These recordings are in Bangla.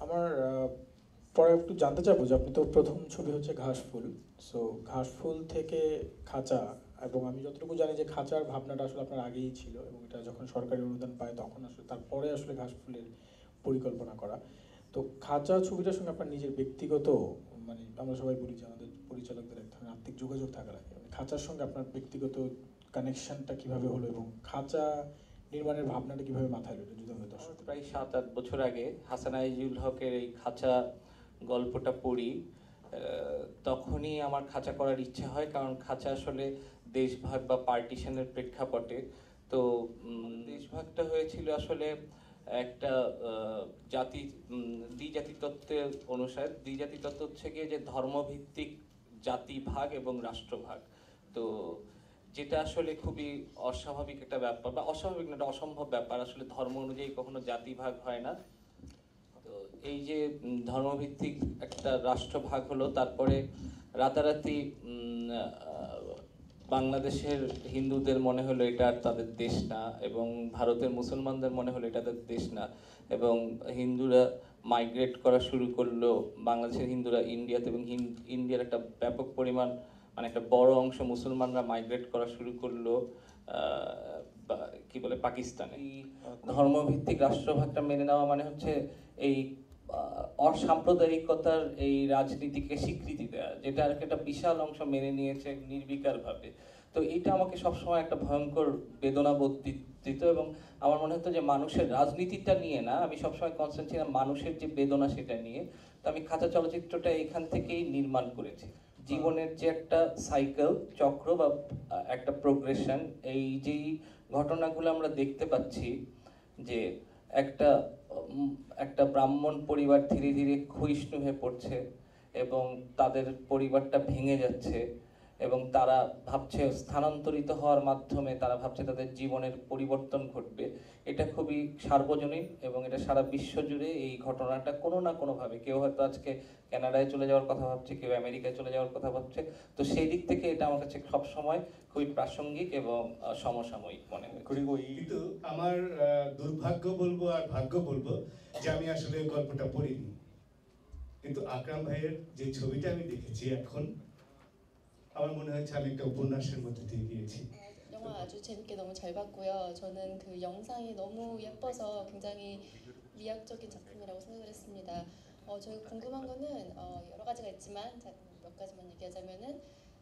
আমার পরে একটু জানতে চাইব যে আপনি তো প্রথম ছবি হচ্ছে ঘাস ঘাসফুল সো ঘাসফুল থেকে খাঁচা এবং আমি যতটুকু জানি যে খাঁচার ভাবনাটা আসলে আপনার আগেই ছিল এবং এটা যখন সরকারি অনুদান পায় তখন আসলে তারপরে আসলে ঘাসফুলের পরিকল্পনা করা। তো খাঁচা ছবিটার সঙ্গে আপনার নিজের ব্যক্তিগত মানে আমরা সবাই বলি যে আমাদের পরিচালকদের এক ধরনের আর্থিক যোগাযোগ থাকা লাগে মানে খাঁচার সঙ্গে আপনার ব্যক্তিগত কানেকশনটা কীভাবে হলো এবং খাঁচা নির্মাণের ভাবনাটা কীভাবে মাথায় এলো যদি দর্শক প্রায় সাত আট বছর আগে হাসান আইজুল হকের এই খাঁচা গল্পটা পড়ি তখনই আমার খাঁচা করার ইচ্ছে হয় কারণ খাঁচা আসলে দেশভাগ বা পার্টিশনের প্রেক্ষাপটে। তো দেশভাগটা হয়েছিল আসলে একটা জাতি উম, দ্বিজাতি তত্ত্বের অনুসারে তত্ত্ব হচ্ছে গিয়ে যে ধর্মভিত্তিক জাতি ভাগ এবং রাষ্ট্রভাগ। তো যেটা আসলে খুবই অস্বাভাবিক একটা ব্যাপার বা অস্বাভাবিক না একটা অসম্ভব ব্যাপার। আসলে ধর্ম অনুযায়ী কখনো জাতি ভাগ হয় না। তো এই যে ধর্মভিত্তিক একটা রাষ্ট্রভাগ হলো, তারপরে রাতারাতি বাংলাদেশের হিন্দুদের মনে হলো এটা আর তাদের দেশ না এবং ভারতের মুসলমানদের মনে হলো এটা তাদের দেশ না এবং হিন্দুরা মাইগ্রেট করা শুরু করল, বাংলাদেশের হিন্দুরা ইন্ডিয়াতে এবং ইন্ডিয়ার একটা ব্যাপক পরিমাণ মানে একটা বড় অংশ মুসলমানরা মাইগ্রেট করা শুরু করল কি বলে পাকিস্তানে। এই ধর্মভিত্তিক রাষ্ট্রভাগটা মেনে নেওয়া মানে হচ্ছে এই অসাম্প্রদায়িকতার এই রাজনীতিকে স্বীকৃতি দেওয়া যেটা আর একটা বিশাল অংশ মেনে নিয়েছে নির্বিকার ভাবে তো এটা আমাকে সবসময় একটা ভয়ঙ্কর বেদনা বোধ দিত এবং আমার মনে হতো যে মানুষের রাজনীতিটা নিয়ে না আমি সবসময় কনসেন্ট ছিলাম মানুষের যে বেদনা সেটা নিয়ে। তো আমি খাঁচা চলচ্চিত্রটা এখান থেকেই নির্মাণ করেছি। জীবনের যে একটা সাইকেল চক্র বা একটা প্রোগ্রেশন এই যেই ঘটনাগুলো আমরা দেখতে পাচ্ছি যে একটা একটা ব্রাহ্মণ পরিবার ধীরে ধীরে ক্ষয়িষ্ণু হয়ে পড়ছে এবং তাদের পরিবারটা ভেঙে যাচ্ছে এবং তারা ভাবছে স্থানান্তরিত হওয়ার মাধ্যমে তারা ভাবছে তাদের জীবনের পরিবর্তন ঘটবে। এটা খুবই সার্বজনীন এবং এটা সারা বিশ্ব জুড়ে এই ঘটনাটা কোনো না কোনোভাবে কেউ হয়তো আজকে কানাডায় চলে যাওয়ার কথা ভাবছে কেউ আমেরিকায় চলে যাওয়ার কথা ভাবছে। তো সেই দিক থেকে এটা আমার কাছে সবসময় খুবই প্রাসঙ্গিক এবং সমসাময়িক মনে হয় কিন্তু আমার দুর্ভাগ্য বলব আর ভাগ্য বলব যে আমি আসলে গল্পটা পড়িনি। কিন্তু আকরাম ভাইয়ের যে ছবিটা আমি দেখেছি এখন আমার মনে হচ্ছে আমি একটা উপন্যাসের মধ্যে দিয়ে গিয়েছি 영화 아주 재밌게 너무 잘 봤고요. 저는 그 영상이 너무 예뻐서 굉장히 미학적인 작품이라고 생각을 했습니다. 어, 저 궁금한 거는 어, 여러 가지가 있지만 자, 몇 가지만 얘기하자면은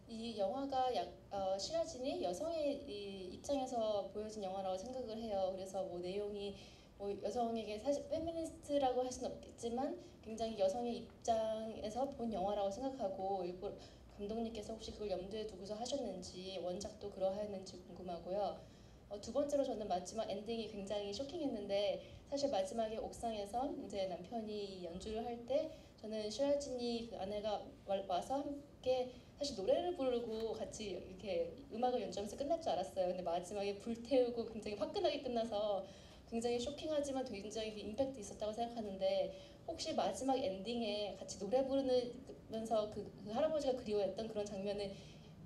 이 영화가 약, 어, 시라진이 여성의 이 입장에서 보여진 영화라고 생각을 해요. 그래서 뭐 내용이 뭐 여성에게 사실 페미니스트라고 할 수는 없겠지만 굉장히 여성의 입장에서 본 영화라고 생각하고 일부 감독님께서 혹시 그걸 염두에 두고서 하셨는지 원작도 그러하였는지 궁금하고요. 어, 두 번째로 저는 마지막 엔딩이 굉장히 쇼킹했는데 사실 마지막에 옥상에서 이제 남편이 연주를 할 때 저는 슈라진이 그 아내가 와- 와서 함께 사실 노래를 부르고 같이 이렇게 음악을 연주하면서 끝날 줄 알았어요. 근데 마지막에 불태우고 굉장히 화끈하게 끝나서 굉장히 쇼킹하지만 굉장히 그 임팩트 있었다고 생각하는데 혹시 마지막 엔딩에 같이 노래 부르면서 그, 그 할아버지가 그리워했던 그런 장면을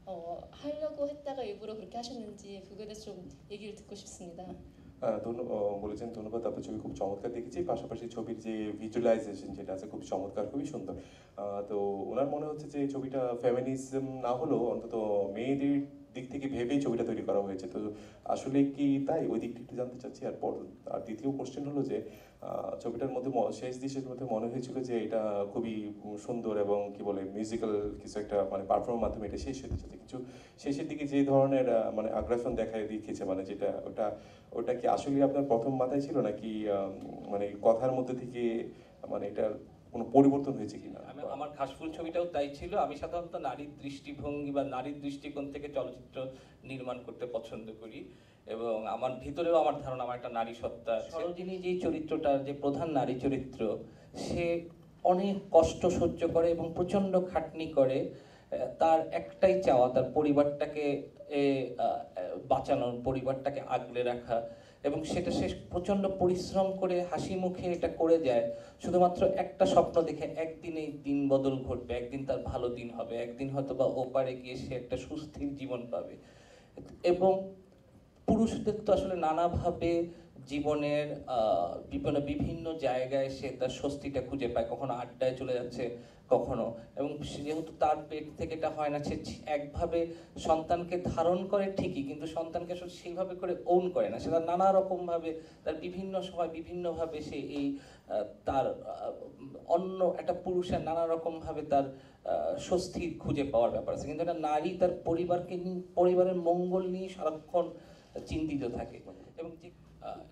어, 하려고 했다가 일부러 그렇게 하셨는지 그거에 대해서 좀 얘기를 듣고 싶습니다. আহ, ধন্য- আহ, বলেছেন ধন্যবাদ আপনার ছবি খুব চমৎকার দেখেছি পাশাপাশি ছবির যে ভিজুয়ালাইজেশন যেটা আছে খুব চমৎকার খুবই সুন্দর আহ, তো ওনার মনে হচ্ছে যে এই ছবিটা ফেমিনিজম না হলেও অন্তত মেয়েদের দিক থেকে ভেবেই ছবিটা তৈরি করা হয়েছে। তো আসলে কি তাই? ওই দিকটা একটু জানতে চাচ্ছি। আর পর, আর দ্বিতীয় কোশ্চেন হলো যে ছবিটার মধ্যে শেষ দৃশ্যের মধ্যে মনে হয়েছিল যে, এটা খুবই সুন্দর এবং কি বলে মিউজিক্যাল কিছু একটা মানে পারফর্মের মাধ্যমে এটা শেষ হতে চলেছে। কিছু শেষের দিকে যে ধরনের মানে আগ্রাসন দেখায় দেখিয়েছে মানে যেটা, ওটা ওটা কি আসলে আপনার প্রথম মাথায় ছিল? নাকি মানে কথার মধ্যে থেকে মানে এটা কোনো পরিবর্তন হয়েছে কিনা? আমি, আমার খাসফুল ছবিটাও তাই ছিল। আমি সাধারণত নারীর দৃষ্টিভঙ্গি বা নারীর দৃষ্টিকোণ থেকে চলচ্চিত্র নির্মাণ করতে পছন্দ করি। এবং আমার ভিতরেও আমার ধারণা, আমার একটা নারী সত্তা। সরোজিনী যে চরিত্রটা, যে প্রধান নারী চরিত্র, সে অনেক কষ্ট সহ্য করে এবং প্রচণ্ড খাটনি করে। তার একটাই চাওয়া, তার পরিবারটাকে বাঁচানোর, পরিবারটাকে আগলে রাখা। এবং সেটা সে প্রচণ্ড পরিশ্রম করে হাসি মুখে এটা করে যায়, শুধুমাত্র একটা স্বপ্ন দেখে একদিন এই দিন বদল ঘটবে, একদিন তার ভালো দিন হবে, একদিন হয়তো বা ওপারে গিয়ে সে একটা সুস্থির জীবন পাবে। এবং পুরুষদের তো আসলে নানাভাবে জীবনের বিভিন্ন বিভিন্ন জায়গায় সে তার স্বস্তিটা খুঁজে পায়। কখনো আড্ডায় চলে যাচ্ছে, কখনো। এবং সে যেহেতু তার পেট থেকে এটা হয় না, সে একভাবে সন্তানকে ধারণ করে ঠিকই, কিন্তু সন্তানকে আসলে সেইভাবে করে ওন করে না। সেটা নানা রকম ভাবে তার বিভিন্ন সময় বিভিন্নভাবে সে এই তার অন্য একটা পুরুষের নানা রকম ভাবে তার স্বস্তি খুঁজে পাওয়ার ব্যাপার আছে। কিন্তু একটা নারী তার পরিবারকে নিয়ে, পরিবারের মঙ্গল নিয়ে সারাক্ষণ চিন্তিত থাকে। এবং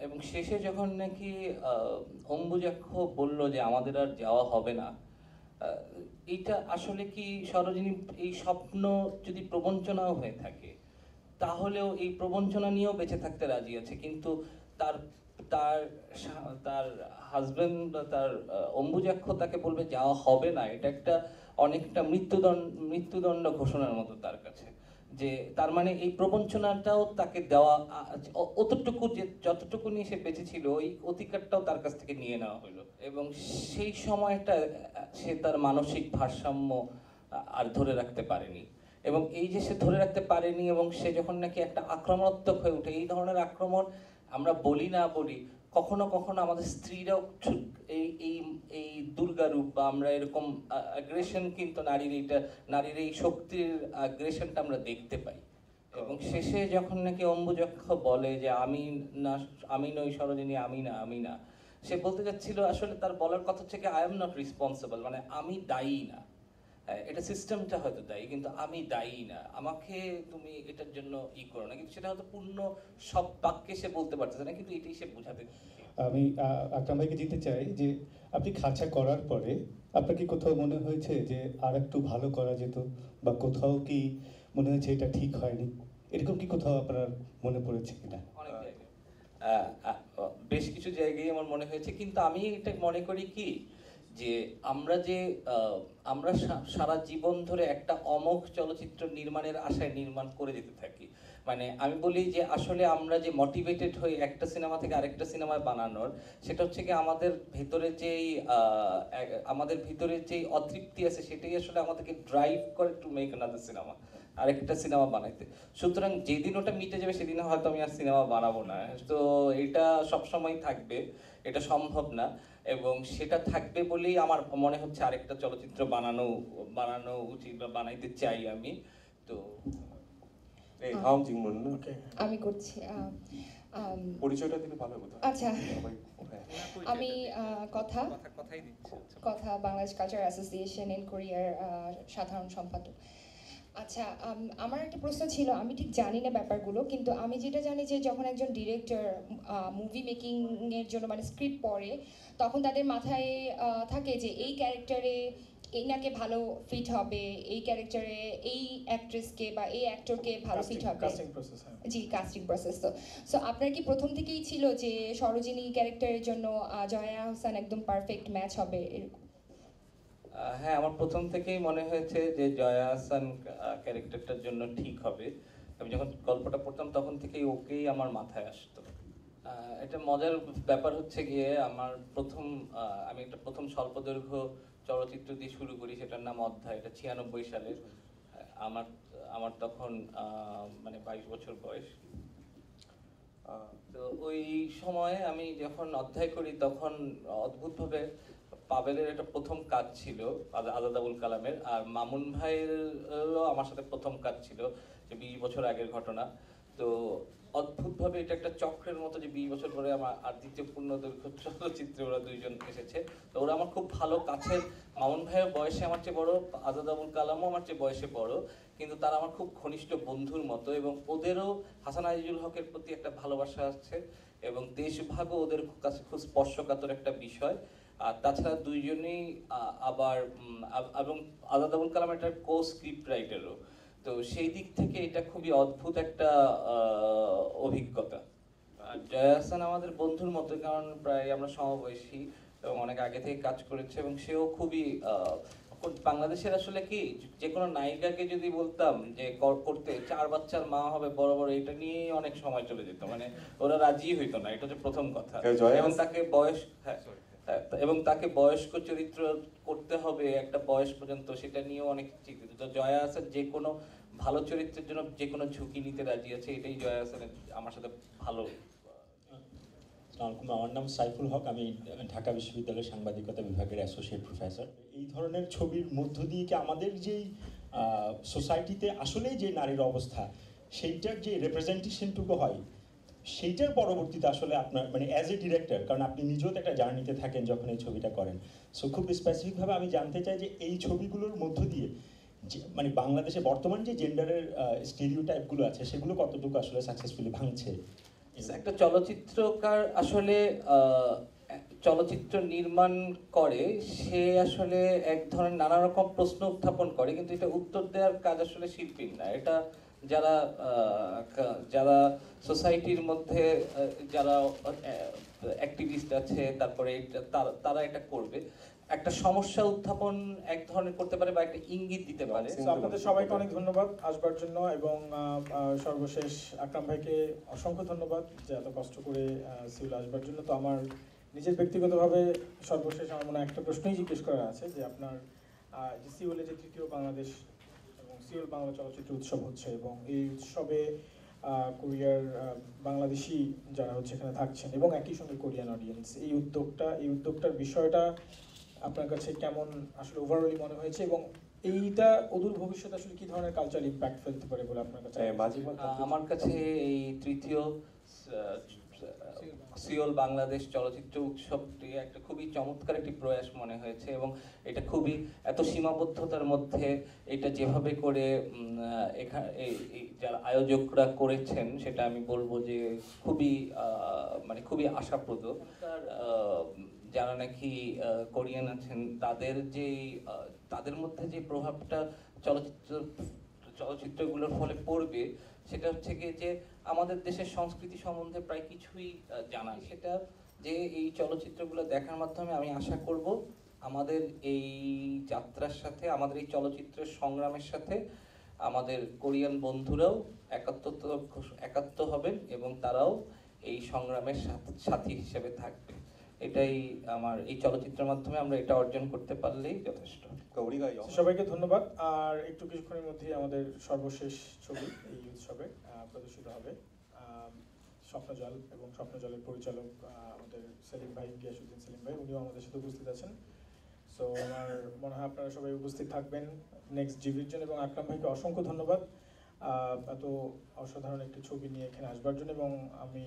এবং শেষে যখন নাকি অম্বুজাক্ষ বলল যে আমাদের আর যাওয়া হবে না এইটা আসলে কি সরোজিনী এই স্বপ্ন যদি প্রবঞ্চনাও হয়ে থাকে, তাহলেও এই প্রবঞ্চনা নিয়েও বেঁচে থাকতে রাজি আছে। কিন্তু তার তার তার হাজবেন্ড বা তার অম্বুজাক্ষ তাকে বলবে যাওয়া হবে না, এটা একটা অনেকটা মৃত্যুদণ্ড মৃত্যুদণ্ড ঘোষণার মতো তার কাছে। যে তার মানে এই প্রবঞ্চনাটাও তাকে দেওয়া অতটুকু যে যতটুকু নিয়ে সে বেঁচে ছিল ওই অধিকারটাও তার কাছ থেকে নিয়ে নেওয়া হলো। এবং সেই সময়টা সে তার মানসিক ভারসাম্য আর ধরে রাখতে পারেনি। এবং এই যে সে ধরে রাখতে পারেনি এবং সে যখন নাকি একটা আক্রমণাত্মক হয়ে ওঠে, এই ধরনের আক্রমণ আমরা বলি না বলি, কখনো কখনো আমাদের স্ত্রীরাও এই এই এই দুর্গারূপ বা আমরা এরকম অ্যাগ্রেশন কিন্তু নারীর এইটা, নারীর এই শক্তির অ্যাগ্রেশনটা আমরা দেখতে পাই। এবং শেষে যখন নাকি অম্বুযক্ষ বলে যে আমি না, আমি নই সরোজিনী, আমি না আমি না, সে বলতে যাচ্ছিল, আসলে তার বলার কথা হচ্ছে কি আই এম নট রেসপন্সিবল মানে আমি দায়ী না। এটা সিস্টেমটা হয়তো দায়ী কিন্তু আমি দায়ী না। আমাকে তুমি এটার জন্য ই করো না। কিন্তু সেটা হয়তো পূর্ণ সব বাক্যে সে বলতে পারতেছে না কিন্তু এটাই সে বোঝাতে আমি আকরাম ভাইকে জিতে চাই যে আপনি খাঁচা করার পরে আপনার কি কোথাও মনে হয়েছে যে আর একটু ভালো করা যেত? বা কোথাও কি মনে হয়েছে এটা ঠিক হয়নি? এরকম কি কোথাও আপনার মনে পড়েছে কিনা? বেশ কিছু জায়গায় আমার মনে হয়েছে কিন্তু আমি এটা মনে করি কি যে আমরা যে আমরা সারা জীবন ধরে একটা অমোঘ চলচ্চিত্র নির্মাণের আশায় নির্মাণ করে যেতে থাকি। মানে আমি বলি যে আসলে আমরা যে মোটিভেটেড হই একটা সিনেমা থেকে আরেকটা সিনেমায় বানানোর, সেটা হচ্ছে কি আমাদের ভেতরে যেই আমাদের ভিতরে যেই অতৃপ্তি আছে সেটাই আসলে আমাদেরকে ড্রাইভ করে টু মেক আনাদার সিনেমা আরেকটা সিনেমা বানাইতে। সুতরাং যেদিন ওটা মিটে যাবে সেদিন হয়তো আমি আর সিনেমা বানাবো না। তো এটা সবসময় থাকবে, এটা সম্ভব না। এবং সেটা থাকবে বলেই আমার মনে হচ্ছে আরেকটা চলচ্চিত্র বানানো বানানো উচিত বা বানাইতে চাই আমি। তো ওকে। আমি করছি পরিচয়টা দিলে ভালো হতো। আচ্ছা। হ্যাঁ। আমি আহ, কথা কথাই দিচ্ছি কথা বাংলাদেশ কালচার অ্যাসোসিয়েশন ইন কোরিয়ার সাধারণ সম্পাদক। আচ্ছা আমার একটা প্রশ্ন ছিল আমি ঠিক জানি না ব্যাপারগুলো কিন্তু আমি যেটা জানি যে যখন একজন ডিরেক্টর মুভি মেকিংয়ের জন্য মানে স্ক্রিপ্ট পড়ে তখন তাদের মাথায় থাকে যে এই ক্যারেক্টারে এনাকে ভালো ফিট হবে এই ক্যারেক্টারে এই অ্যাক্ট্রেসকে বা এই অ্যাক্টরকে ভালো ফিট হবে। হ্যাঁ। জি কাস্টিং প্রসেস তো। সো আপনার কি প্রথম থেকেই ছিল যে সরোজিনী ক্যারেক্টারের জন্য জয়া হোসেন একদম পারফেক্ট ম্যাচ হবে এরকম? হ্যাঁ আমার প্রথম থেকেই মনে হয়েছে যে জয়া হাসান ক্যারেক্টারটার জন্য ঠিক হবে। আমি যখন গল্পটা পড়তাম তখন থেকেই ওকেই আমার মাথায় আসতো। এটা মজার ব্যাপার হচ্ছে গিয়ে আমার প্রথম আমি একটা প্রথম স্বল্পদৈর্ঘ্য চলচ্চিত্র দিয়ে শুরু করি, সেটার নাম অধ্যায়, এটা ছিয়ানব্বই সালের। আমার আমার তখন মানে বাইশ বছর বয়স। তো ওই সময়ে আমি যখন অধ্যায় করি তখন অদ্ভুতভাবে পাবেলের একটা প্রথম কাজ ছিল, আজা- আজাদ আবুল কালামের। আর মামুন ভাইয়েরও আমার সাথে প্রথম কাজ ছিল যে বিশ বছর আগের ঘটনা। তো অদ্ভুতভাবে এটা একটা চক্রের মতো যে বিশ বছর পরে আমার আর দ্বিতীয় পূর্ণ দৈর্ঘ্য চলচ্চিত্রে ওরা দুইজন এসেছে। তো ওরা আমার খুব ভালো কাছের, মামুন ভাইয়ের বয়সে আমার চেয়ে বড় আজাদ আবুল কালামও আমার চেয়ে বয়সে বড়, কিন্তু তারা আমার খুব ঘনিষ্ঠ বন্ধুর মতো এবং ওদেরও হাসান আজিজুল হকের প্রতি একটা ভালোবাসা আছে এবং দেশভাগও ওদের কাছে খুব স্পর্শকাতর একটা বিষয়। আর তাছাড়া দুইজনেই আবার এবং আজাদ আবুল কালাম একটা কো স্ক্রিপ্ট রাইটারও তো সেই দিক থেকে এটা খুবই অদ্ভুত একটা অভিজ্ঞতা। আর জয়া হাসান আমাদের বন্ধুর মতো কারণ প্রায় আমরা সমবয়সী এবং অনেক আগে থেকে কাজ করেছে এবং সেও খুবই বাংলাদেশের আসলে কি যে কোনো নায়িকাকে যদি বলতাম যে কর- করতে চার বাচ্চার মা হবে বড় বড় এটা নিয়েই অনেক সময় চলে যেত। মানে ওরা রাজি হইতো না এটা হচ্ছে প্রথম কথা। এবং তাকে বয়স হ্যাঁ। হ্যাঁ, এবং তাকে বয়স্ক চরিত্র করতে হবে, একটা বয়স পর্যন্ত সেটা নিয়েও অনেক চিন্তিত। তো জয়া হাসান যে কোনো ভালো চরিত্রের জন্য যে কোনো ঝুঁকি নিতে রাজি আছে, এটাই জয়া হাসানের আমার সাথে ভালো। আমার নাম সাইফুল হক, আমি ঢাকা বিশ্ববিদ্যালয়ের সাংবাদিকতা বিভাগের অ্যাসোসিয়েট প্রফেসর এই ধরনের ছবির মধ্য দিয়ে কি আমাদের যেই সোসাইটিতে আসলেই যে নারীর অবস্থা, সেইটার যে রেপ্রেজেন্টেশনটুকু হয় সেইটার পরবর্তীতে আসলে আপনার মানে অ্যাজ এ ডিরেক্টর কারণ আপনি নিজেও তো একটা জার্নিতে থাকেন যখন এই ছবিটা করেন। সো খুব স্পেসিফিকভাবে আমি জানতে চাই যে এই ছবিগুলোর মধ্য দিয়ে মানে বাংলাদেশে বর্তমান যে জেন্ডারের স্টেরিও টাইপগুলো আছে, সেগুলো কতটুকু আসলে সাকসেসফুলি ভাঙছে? একটা চলচ্চিত্রকার আসলে চলচ্চিত্র নির্মাণ করে, সে আসলে এক ধরনের নানা রকম প্রশ্ন উত্থাপন করে, কিন্তু এটা উত্তর দেওয়ার কাজ আসলে শিল্পীর না। এটা যারা যারা সোসাইটির মধ্যে যারা অ্যাক্টিভিস্ট আছে, তারপরে তারা- এটা করবে। একটা সমস্যা উত্থাপন এক ধরনের করতে পারে বা একটা ইঙ্গিত দিতে পারে। আপনাদের সবাইকে অনেক ধন্যবাদ আসবার জন্য এবং সর্বশেষ আকরাম ভাইকে অসংখ্য ধন্যবাদ যে এত কষ্ট করে সিউল আসবার জন্য। তো আমার নিজের ব্যক্তিগতভাবে সর্বশেষ আমার মনে একটা প্রশ্নই জিজ্ঞেস করা আছে যে আপনার সিউলে যে তৃতীয় বাংলাদেশ এবং সিউল বাংলা চলচ্চিত্র উৎসব হচ্ছে এবং এই উৎসবে কোরিয়ার বাংলাদেশি যারা হচ্ছে এখানে থাকছেন এবং একই সঙ্গে কোরিয়ান অডিয়েন্স এই উদ্যোগটা এই উদ্যোগটার বিষয়টা আপনার কাছে কেমন আসলে ওভারঅলি মনে হয়েছে এবং এইটা অদূর ভবিষ্যতে আসলে কি ধরনের কালচারাল ইম্প্যাক্ট ফেলতে পারে বলে আপনার কাছে হ্যাঁ, আমার কাছে এই তৃতীয় সিওল বাংলাদেশ চলচ্চিত্র উৎসবটি একটা খুবই চমৎকার একটি প্রয়াস মনে হয়েছে এবং এটা খুবই এত সীমাবদ্ধতার মধ্যে এটা যেভাবে করে এখানে যারা আয়োজকরা করেছেন সেটা আমি বলব যে খুবই মানে খুবই আশাপ্রদ। যারা নাকি কোরিয়ান আছেন তাদের যে তাদের মধ্যে যে প্রভাবটা চলচ্চিত্র, চলচ্চিত্রগুলোর ফলে পড়বে সেটা হচ্ছে গিয়ে যে আমাদের দেশের সংস্কৃতি সম্বন্ধে প্রায় কিছুই জানা সেটা যে এই চলচ্চিত্রগুলো দেখার মাধ্যমে আমি আশা করব আমাদের এই যাত্রার সাথে, আমাদের এই চলচ্চিত্রের সংগ্রামের সাথে আমাদের কোরিয়ান বন্ধুরাও একাত্মত একাত্ম হবেন এবং তারাও এই সংগ্রামের সাথী হিসেবে থাকবে। এটাই আমার, এই চলচ্চিত্রের মাধ্যমে আমরা এটা অর্জন করতে পারলেই যথেষ্ট। সবাইকে ধন্যবাদ। আর একটু কিছুক্ষণের মধ্যেই আমাদের সর্বশেষ ছবি এই উৎসবে প্রদর্শিত হবে। স্বপ্নজল এবং স্বপ্নজলের পরিচালক আমাদের সেলিম ভাই গিয়াসুদ্দিন সেলিম ভাই, উনিও আমাদের সাথে উপস্থিত আছেন। সো আমার মনে হয় আপনারা সবাই উপস্থিত থাকবেন নেক্সট জিবির জন্য এবং আকরাম ভাইকে অসংখ্য ধন্যবাদ। এত অসাধারণ একটি ছবি নিয়ে এখানে আসবার জন্য এবং আমি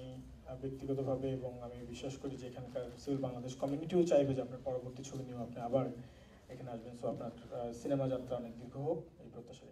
ব্যক্তিগতভাবে এবং আমি বিশ্বাস করি যে এখানকার সিভিল বাংলাদেশ কমিউনিটিও চাইবে যে আপনার পরবর্তী ছবি নিয়েও আপনি আবার এখানে আসবেন। সো আপনার সিনেমা যাত্রা অনেক দীর্ঘ হোক এই প্রত্যাশা